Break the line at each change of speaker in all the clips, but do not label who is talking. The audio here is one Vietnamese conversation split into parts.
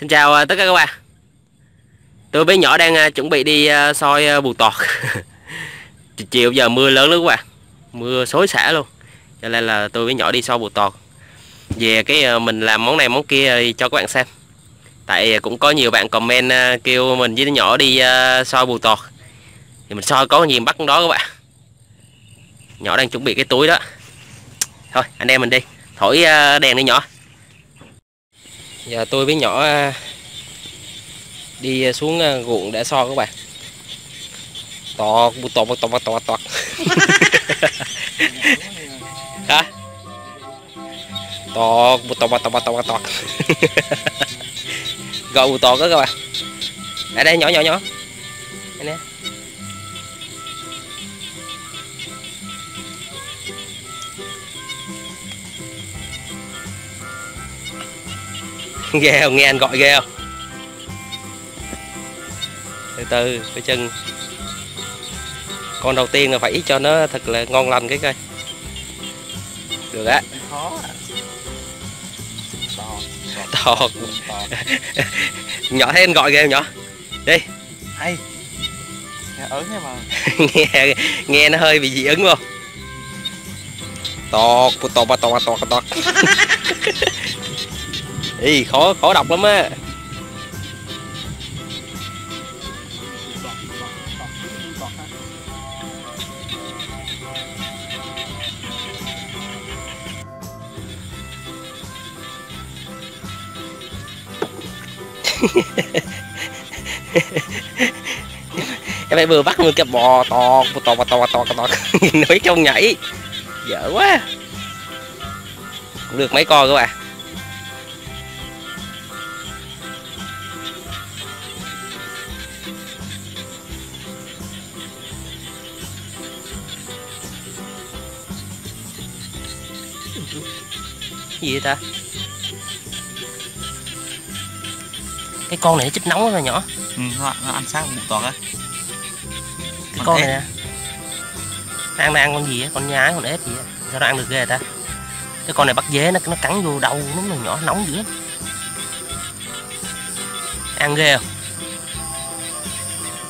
Xin chào à, tất cả các bạn. Tôi với nhỏ đang à, chuẩn bị đi à, soi bù tọt. Chiều giờ mưa lớn lắm các bạn. Mưa xối xả luôn. Cho nên là tôi với nhỏ đi soi bù tọt. Về cái mình làm món này, món kia cho các bạn xem. Tại cũng có nhiều bạn comment kêu mình với nhỏ đi soi bù tọt. Thì mình soi có gì bắt đó các bạn. Nhỏ đang chuẩn bị cái túi đó. Thôi, anh em mình đi. Thổi đèn đi nhỏ giờ tôi với nhỏ à, đi xuống à, ruộng để so các bạn. Tọt tọt tọt tọt tọt tọt. Hả? Tọt tọt tọt tọt tọt tọt. Gọi bù tọt đó các bạn. Ở đây nhỏ nhỏ nhỏ. Đây nè ghê không? Nghe anh gọi ghê không? Từ từ cái chân con đầu tiên là phải cho nó thật là ngon lành cái coi. Được á. To nhỏ thấy anh gọi ghê không nhỏ? Đi.
Hay. Nghe ớn mà
nghe nghe nó hơi bị dị ứng không to to to to to to Ý, khó khó đọc lắm á. Em phải vừa bắt một cái bò to to to to to to. Nói trong nhảy. Dở quá. Cũng được mấy con các bạn gì vậy ta? Cái con này nó chích nóng rồi nhỏ.
Ừ, nó, nó ăn xác một toàn á.
Cái con này nè. Đang đang ăn con gì á con nhái con ếch gì á sao nó ăn được ghê ta? Cái con này bắt dế nó nó cắn vô đầu đúng rồi nhỏ nóng dữ lắm. Ăn ghê không?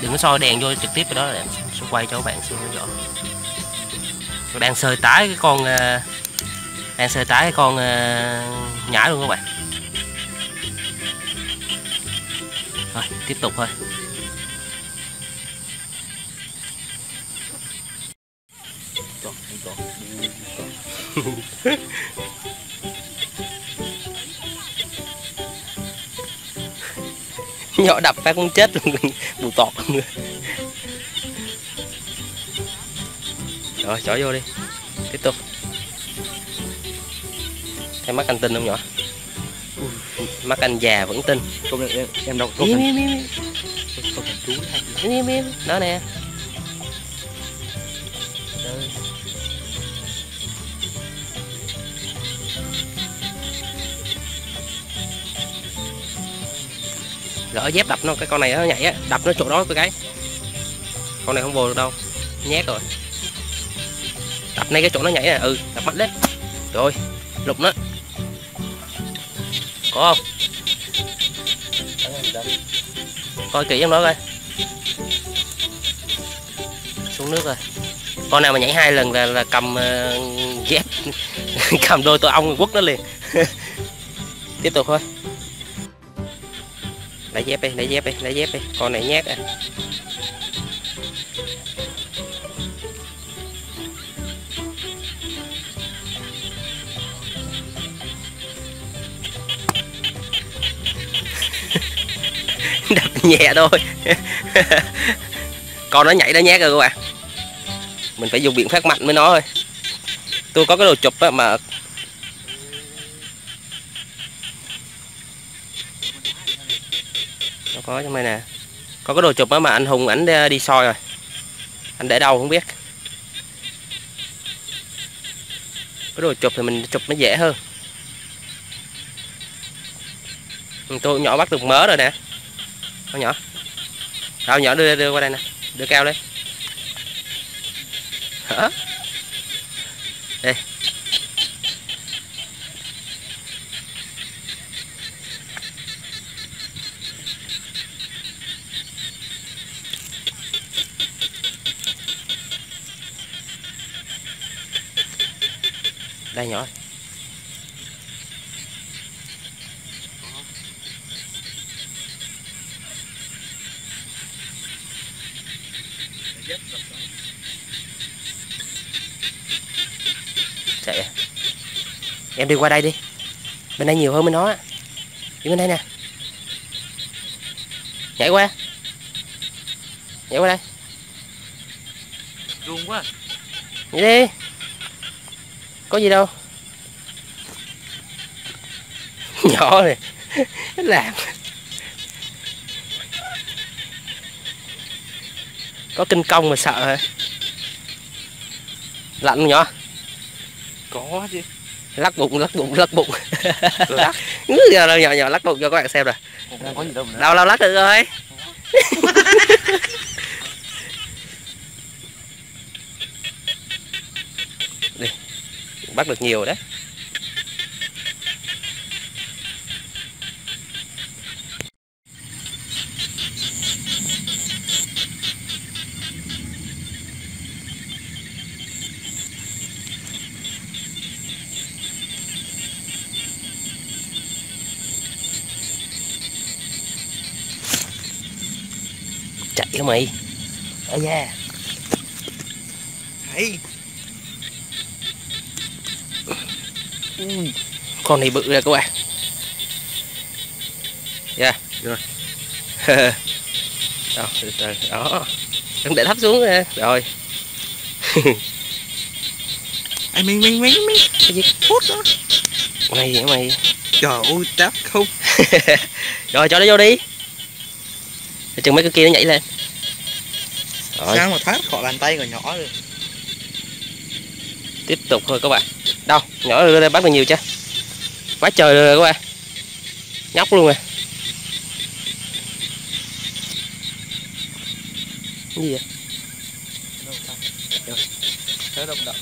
Đừng có soi đèn vô trực tiếp cái đó là sẽ quay cho các bạn xem rõ. Đang sơi tái cái con uh, đang trái cái con ờ, uh, nhả luôn các bạn. Rồi tiếp tục thôi. Nhỏ đập phát cũng chết luôn bù tọt luôn rồi chỏ vô đi. Tiếp tục. Thấy mắt anh tin không nhỏ? Mắt anh già vẫn tin
Công nhận em, em
im.
Con thần chú
Im im im. Đó nè. Gỡ dép đập nó cái con này nó nhảy á đập nó chỗ đó cái con này không vô được đâu nhét rồi. Đập ngay cái chỗ nó nhảy à ừ đập mạnh đấy rồi lục nó có không? Coi kỹ trong đó coi. Xuống nước rồi con nào mà nhảy hai lần là, là cầm ờ, uh, dép cầm đôi tôi ong quất nó liền. Tiếp tục thôi. Lấy dép đi lấy dép đi lấy dép đi. Con này nhát à. nhẹ thôi. Con nó nhảy nó nhát rồi các à. bạn mình phải dùng biện pháp mạnh với nó thôi. Tôi có cái đồ chụp á mà nó có trong đây nè. Có cái đồ chụp á mà anh hùng ảnh đi soi rồi. Anh để đâu không biết. Cái đồ chụp thì mình chụp nó dễ hơn. Ừ, tôi nhỏ bắt được mớ rồi nè con nhỏ. Con nhỏ đưa đưa qua đây nè, đưa cao lên. Hả? Đây. Đây nhỏ. Em đi qua đây đi. Bên đây nhiều hơn bên đó á. Đi bên đây nè. Nhảy qua. Nhảy qua đây.
Run quá.
Nhảy đi. Có gì đâu. Nhỏ này làm. Có kinh công mà sợ hả? Lạnh không nhỏ.
Có chứ
lắc bụng lắc bụng lắc bụng.
Lắc.
Giờ đâu nhỏ nhỏ lắc bụng cho các bạn xem rồi
có gì đâu mà
đâu đâu lắc được rồi. Đi bắt được nhiều đấy đó mày ở da
hay.
Con này bự ra các bạn. Dạ.
Rồi.
đó đó. Đừng để thấp xuống nè. Rồi.
Ai mình mình mình mình
cái gì?
Hút đó
mày hả mày?
Trời ơi đáp không.
Rồi cho nó vô đi. Chừng mấy cái kia nó nhảy lên rồi
sao mà thoát khỏi bàn tay của nhỏ rồi
tiếp tục thôi các bạn. Đâu nhỏ đưa đây bắt được nhiều chưa? Quá trời rồi các bạn. Nhóc luôn rồi cái gì vậy?
Thế động động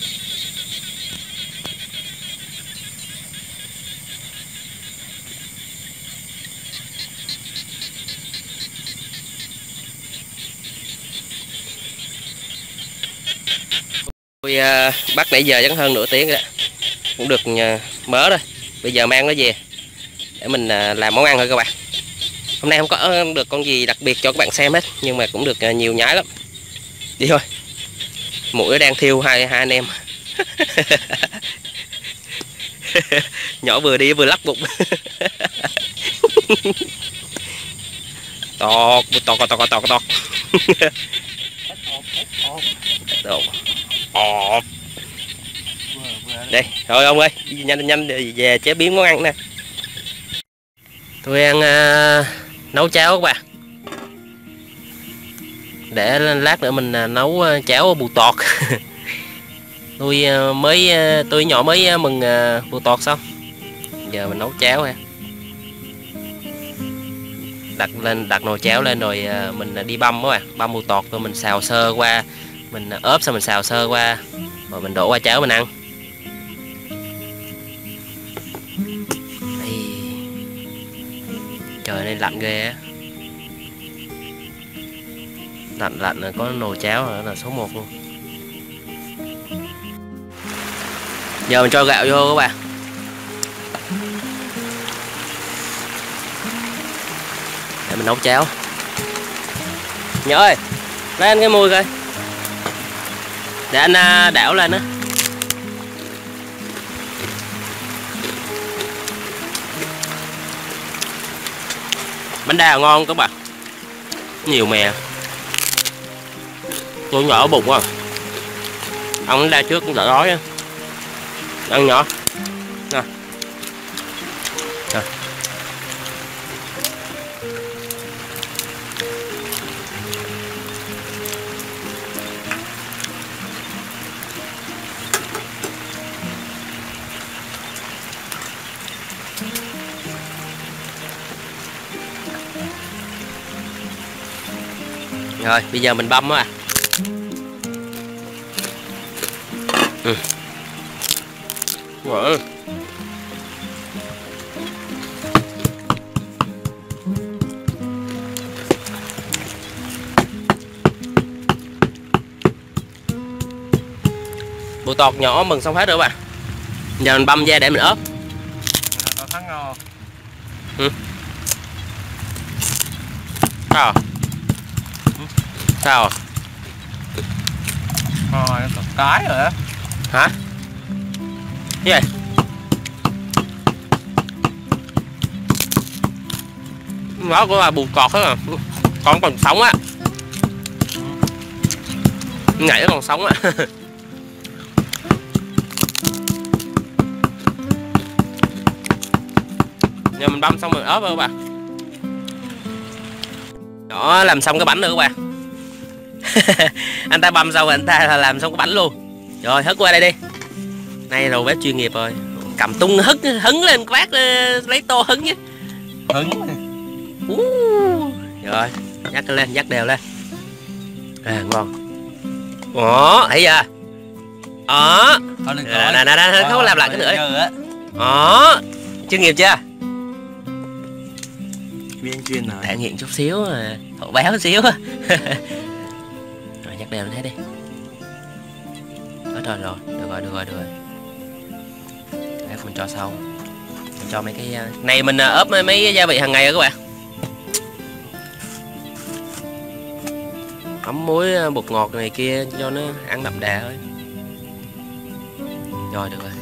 tôi uh, bắt nãy giờ vẫn hơn nửa tiếng rồi đó. Cũng được uh, mớ rồi bây giờ mang nó về để mình uh, làm món ăn thôi các bạn. Hôm nay không có được con gì đặc biệt cho các bạn xem hết nhưng mà cũng được uh, nhiều nhái lắm. Đi thôi. Mũi đang thiêu hai hai anh em. Nhỏ vừa đi vừa lắc bụng. Tọt tọt tọt tọt tọt tọt. Tọt ọp đây thôi ông ơi đi nhanh nhanh đi về chế biến món ăn nè. Tôi ăn uh, nấu cháo các bạn để lát nữa mình ờ, nấu cháo bù tọt. Tôi mới tôi nhỏ mới mừng à, bù tọt xong. Giờ mình nấu cháo ha. Đặt lên đặt nồi cháo lên rồi mình đi băm các bạn băm bù tọt rồi mình xào sơ qua mình ốp xong mình xào sơ qua, rồi mình đổ qua cháo mình ăn. Ây. trời này lạnh ghê á. Lạnh lạnh là có nồi cháo nữa là số 1 luôn. Giờ mình cho gạo vô các bạn. Để mình nấu cháo. Nhớ ơi, lấy anh cái mùi coi để anh à, đảo lên á. Bánh đa ngon các bạn. Nhiều mè. Tôi nhỏ bụng quá. Ăn bánh đa trước cũng đỡ đói á. Ăn nhỏ. Rồi, bây giờ mình băm á. Ừ. Wow. Bù tọt nhỏ mừng xong hết rồi các bạn giờ mình băm ra để mình ốp
Tao thắng ngon
sao?
Rồi, cái rồi á.
Hả? Cái gì? Nó của là bù cọt hết à còn còn sống á. Nhảy nó còn sống á. Giờ mình băm xong mình ốp rồi các bạn đó làm xong cái bánh nữa các bạn anh ta băm xong rồi anh ta là làm xong cái bánh luôn. Rồi hất qua đây đi. Nay đầu bếp chuyên nghiệp rồi. Cầm tung hất hứng lên quát ờ, lấy tô hứng chứ
Hứng
Ú. rồi nhắc lên nhắc đều lên. À ngon. Đó thấy chưa? Đó nè nè nè không có làm lại cái nữa. đó chuyên nghiệp chưa?
Viên chuyên rồi.
Thể hiện chút xíu mà thổ béo xíu lên thế đi. Hết rồi rồi được rồi được rồi được rồi. Đấy, mình cho sau. Mình cho mấy cái uh, này mình ốp mấy, mấy gia vị hàng ngày rồi các bạn. Ấm muối uh, bột ngọt này kia cho nó ăn đậm đà thôi. Rồi được rồi.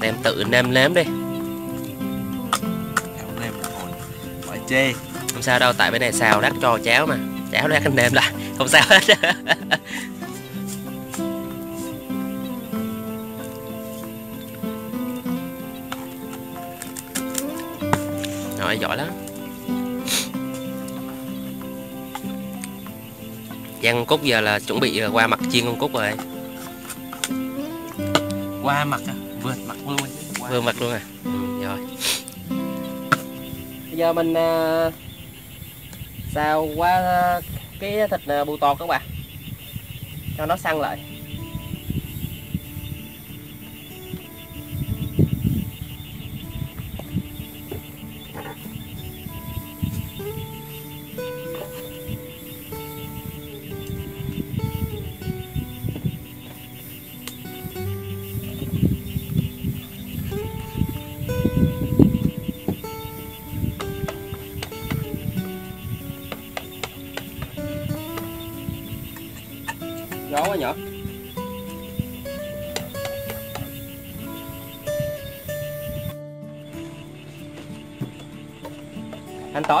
Đem tự nêm nếm đi.
Em hồi Phải chê.
Không sao đâu tại bên này xào đắt cho cháo mà. Cháo đắt anh nêm lại không sao hết. Rồi giỏi lắm. Giang con cúc giờ là chuẩn bị qua mặt chiên con cúc rồi.
Qua mặt á Vượt mặt luôn. Qua
Vừa mặt luôn à? Ừ, Rồi. Bây giờ mình uh, xào qua uh, cái thịt à, bù tọt các bạn. Cho nó săn lại.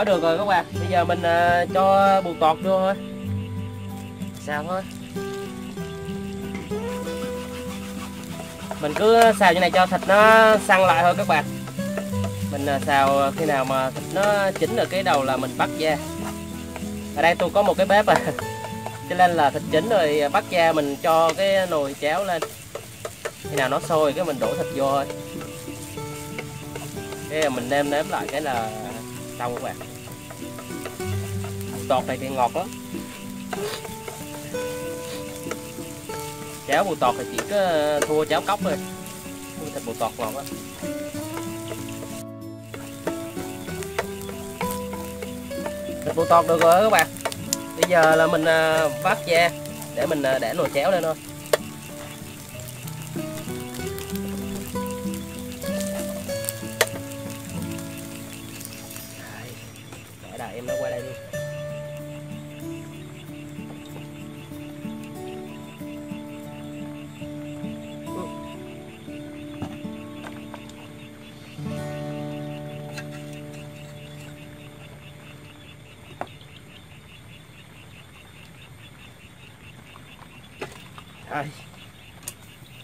Được rồi các bạn. Bây giờ mình à, cho bột tọt vô thôi. Xào thôi. Mình cứ xào như này cho thịt nó săn lại thôi các bạn. Mình à, xào khi nào mà thịt nó chín ở cái đầu là mình bắt ra Ở đây tôi có một cái bếp à. Cho nên là thịt chín rồi bắt ra mình cho cái nồi cháo lên. Khi nào nó sôi cái mình đổ thịt vô thôi. Cái mình nêm nếm lại cái là xong các bạn tọt này thì ngọt lắm. Cháo bù tọt thì chỉ có ờ, thua cháo cốc thôi. Thịt bù tọt ngọt á. Thịt bù tọt được rồi các bạn. Bây giờ là mình ờ, vắt ra để mình ờ, để nồi cháo lên thôi.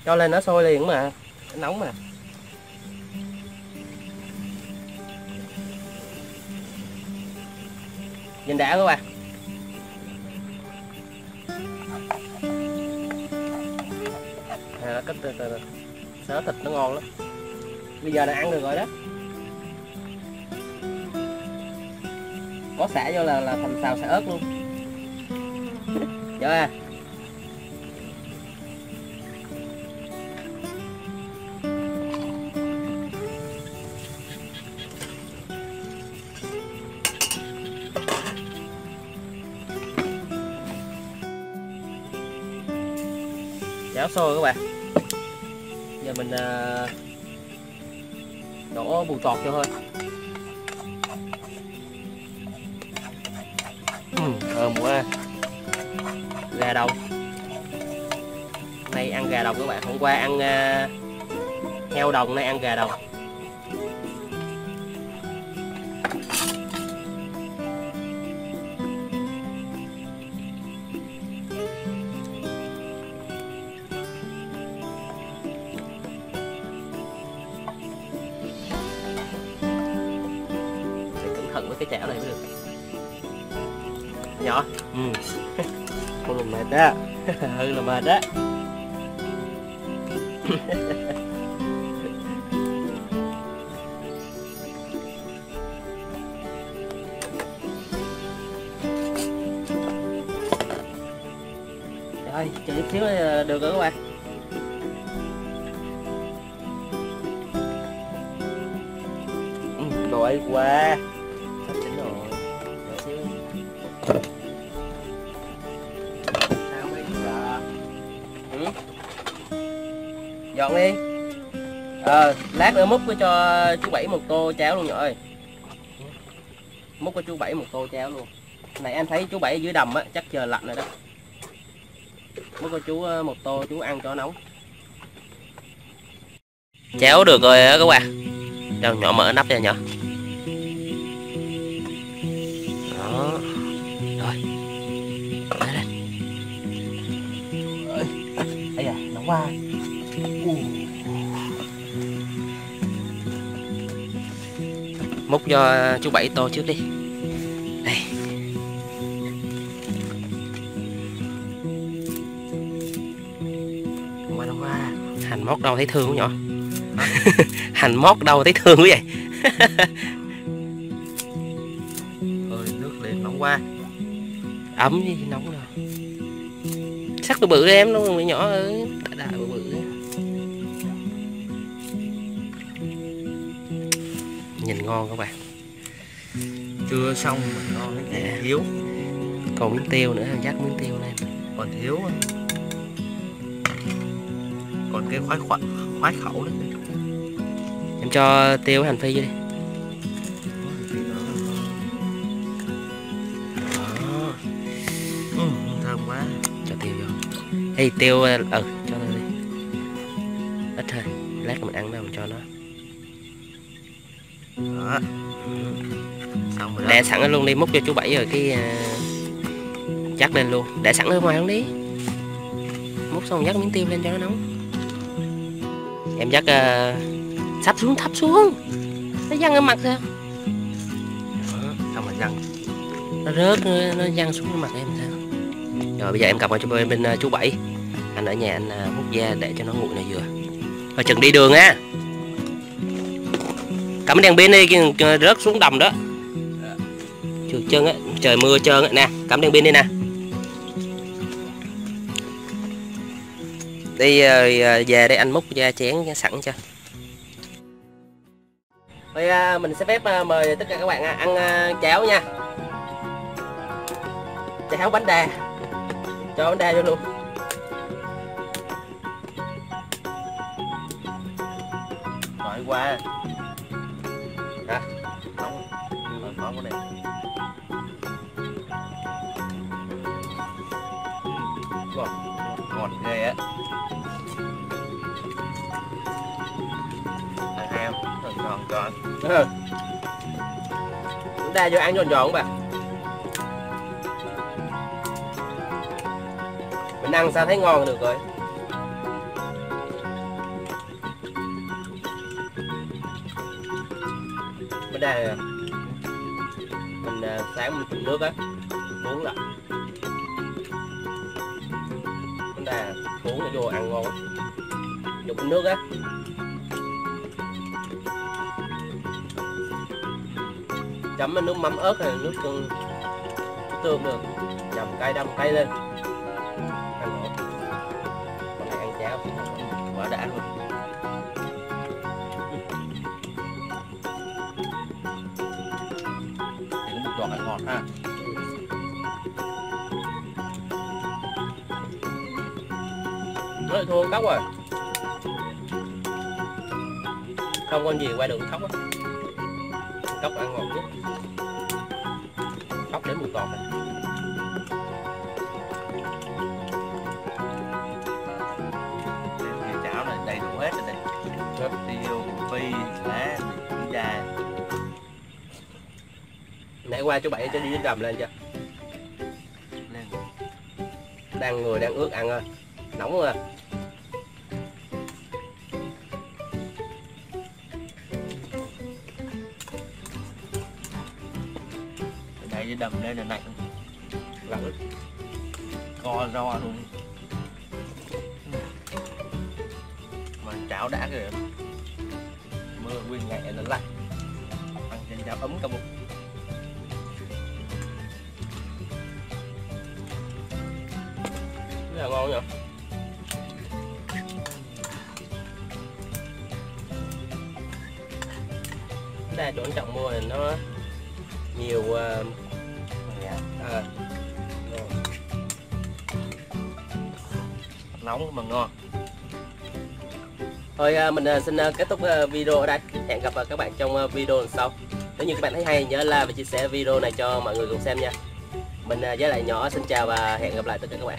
Cho lên nó sôi liền mà nó nóng mà. Nhìn đã các bạn à, cách từ từ sớ thịt nó ngon lắm. Bây giờ là ăn được rồi đó. Có xả vô là là thành xào xả ớt luôn. Dạ à. Cháo sôi các bạn. Giờ mình à, đổ bù tọt cho thôi. Ừ, thơm quá. Gà đồng nay ăn gà đồng các bạn. Hôm qua ăn à, heo đồng nay ăn gà đồng nhỏ. Ừ. Con là mệt đó hư là mệt đó rồi chờ chút xíu là được rồi các bạn. Ừ, đói quá dọn đi. Ờ lát nữa múc cho chú bảy một tô cháo luôn nhỏ ơi. Múc cho chú bảy một tô cháo luôn. Này em thấy chú bảy ở dưới đầm á chắc chờ lạnh rồi đó. Múc cho chú ờ, một tô chú ăn cho nóng. Cháo được rồi á các bạn. Đâu nhỏ mở nắp ra nhỏ đó. Rồi. Lên Ơi, ấy da nóng quá múc cho chú bảy tô trước đi. Đây. Nóng quá nóng hành mót đâu thấy thương quá nhỏ. Hành mót đâu thấy thương quá vậy?
Ơi nước liền nóng quá.
Ấm đi nóng rồi. Sắc tôi bự em nó nhỏ ơi. Nhìn ngon các bạn.
Chưa xong mà ngon
Dạ.
thiếu.
Còn miếng tiêu nữa dắt miếng tiêu lên
còn thiếu còn cái khoái khoái khoái khẩu đấy
em cho tiêu hành phi vô đi.
Ừ, thơm quá.
Cho tiêu vô. Ê tiêu ờ, ừ cho nó đi. Ít thôi lát mình ăn đâu mình cho nó
đó. Xong rồi đó.
Để sẵn luôn đi múc cho chú bảy rồi cái ờ, dắt lên luôn. Để sẵn ở ngoài luôn đi? Múc xong dắt miếng tiêu lên cho nó nóng. Em dắt uh, sắp xuống thấp xuống. Nó văng ở mặt sao
Đó, xong rồi răng
nó rớt nó, văng xuống mặt em sao? Rồi bây giờ em cầm qua cho bên, bên ờ, chú bảy. Anh ở nhà anh ờ, múc da để cho nó nguội này vừa. Rồi chừng đi đường á cắm đèn bên đi kìa, rớt xuống đầm đó. Trời chân á trời mưa trơn á nè cắm đèn bên đi nè. Đi ờ, ờ, về đây anh múc da chén sẵn cho. Bây giờ mình sẽ phép ờ, mời tất cả các bạn ăn cháo nha. Cháo bánh đà, cho bánh đà vô luôn.
Gọi quá. Con này vâng,
Ngon.
ngọt ghê á. Ăn heo thật ngon cho
ừ. chúng ta vô ăn giòn giòn không bà mình ăn sao thấy ngon được rồi? Mình đa này mình sáng mình trụng nước á cuốn lại chúng ta cuốn nó vô ăn ngon dùng nước á. Chấm nước mắm ớt hay nước tương nước tương được. Chầm cay đâm cay lên.
Giọt ăn ngọt ha.
Nói thua cốc rồi. Không con gì qua đường cốc á. Cốc ăn ngon nhất. Cốc đến một cọt này.
chảo này đầy đủ hết rồi đây.
Yep.
tiêu phi
qua chú bảy cho đi đầm lên chưa? Đang người đang ướt ăn thôi nóng à.
Đây với đầm lên là lạnh
lạnh.
Co ro luôn. Mà chảo đã kìa. Mưa nguyên ngày nó lạnh. Ăn trên chảo ấm cả bụng
ngon nhỉ đa chỗ trọng mua thì nó nhiều uh, à,
nóng mà ngon.
Thôi à, mình à, xin à, kết thúc à, video ở đây. Hẹn gặp à, các bạn trong à, video lần sau. Nếu như các bạn thấy hay nhớ like và chia sẻ video này cho mọi người cùng xem nha. Mình à, với lại nhỏ xin chào và hẹn gặp lại tất cả các bạn